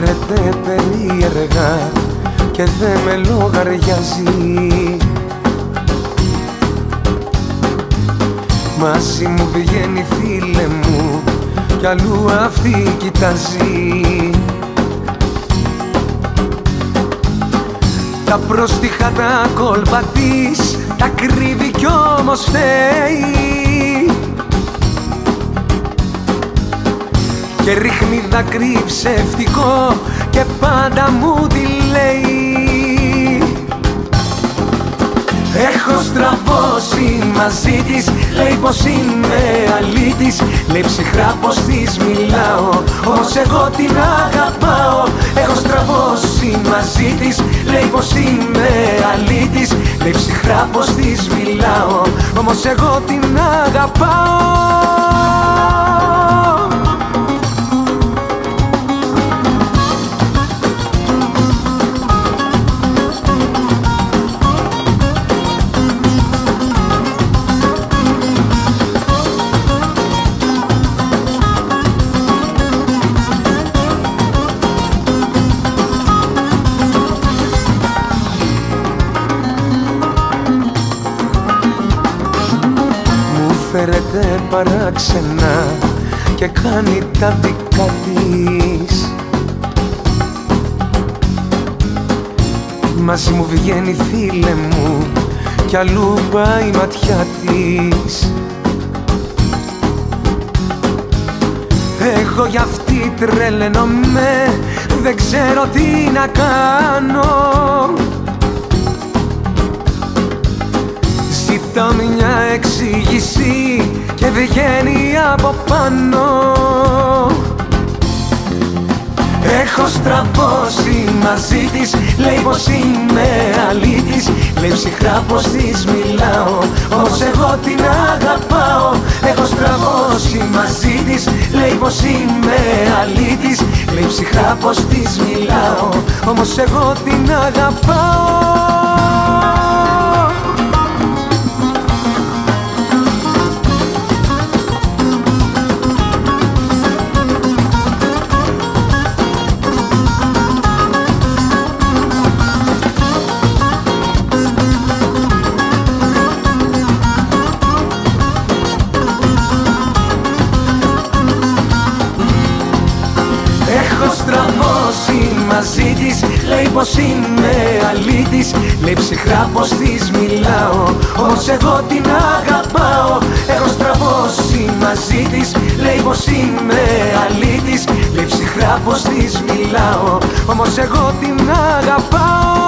και περίεργα και δεν με λογαριάζει. Μαζί μου βγαίνει φίλε μου κι αλλού αυτή κοιτάζει. Τα πρόστιχα τα κόλπα της τα κρύβει κι όμως φταίει Και ρίχνει δάκρυ ψευτικό και πάντα μου τη λέει. Έχω στραβώσει μαζί της, λέει πως είμαι αλήτης. Λέει ψυχρά πως της μιλάω, όμως εγώ την αγαπάω. Έχω στραβώσει μαζί της, λέει πως είμαι αλήτης. Λέει ψυχρά πως της μιλάω, όμως εγώ την αγαπάω φέρεται παράξενα και κάνει τα δικά της. Μαζί μου βγαίνει φίλε μου κι αλλού πάει η ματιά της. Εγώ για αυτή τρελαίνομαι, δεν ξέρω τι να κάνω. Ζητώ μια εξήγηση και βγαίνει από πάνω. Έχω στραβώσει μαζί της, λέει πως είμαι αλήτης. Λέει ψυχρά πως της μιλάω, όμως εγώ την αγαπάω. Έχω στραβώσει μαζί της, λέει πως είμαι αλήτης. Λέει ψυχρά πως της μιλάω, όμως εγώ την αγαπάω μαζί της Λέει πως είμαι αλήτης. Λέει ψυχρά πως της μιλάω Όμως εγώ την αγαπάω. Έχω στραβώσει μαζί της Λέει πως είμαι αλήτης. Λέει ψυχρά πως της μιλάω Όμως εγώ την αγαπάω